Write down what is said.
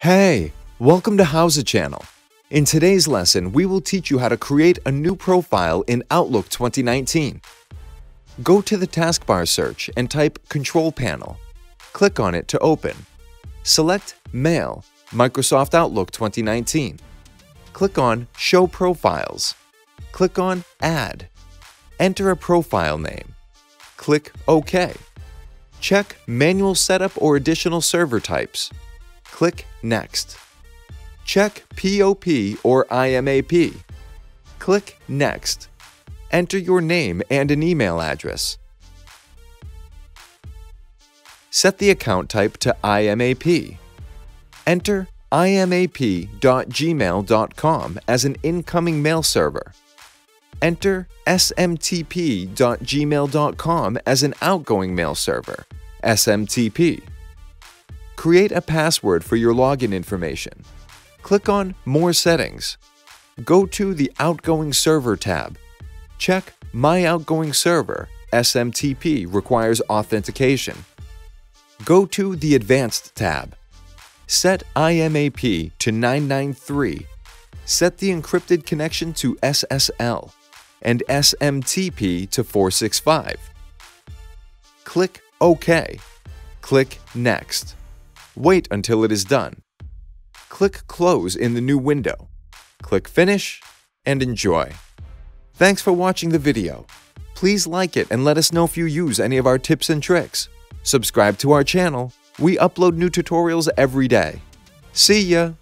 Hey, welcome to Howza Channel. In today's lesson, we will teach you how to create a new profile in Outlook 2019. Go to the taskbar search and type Control Panel. Click on it to open. Select Mail, Microsoft Outlook 2019. Click on Show Profiles. Click on Add. Enter a profile name. Click OK. Check Manual Setup or Additional Server Types. Click Next. Check POP or IMAP. Click Next. Enter your name and an email address. Set the account type to IMAP. Enter imap.gmail.com as an incoming mail server. Enter smtp.gmail.com as an outgoing mail server, SMTP. Create a password for your login information. Click on More Settings. Go to the Outgoing Server tab. Check My Outgoing Server SMTP requires authentication. Go to the Advanced tab. Set IMAP to 993. Set the encrypted connection to SSL and SMTP to 465. Click OK. Click Next. Wait until it is done. Click Close in the new window. Click Finish and enjoy. Thanks for watching the video. Please like it and let us know if you use any of our tips and tricks. Subscribe to our channel. We upload new tutorials every day. See ya!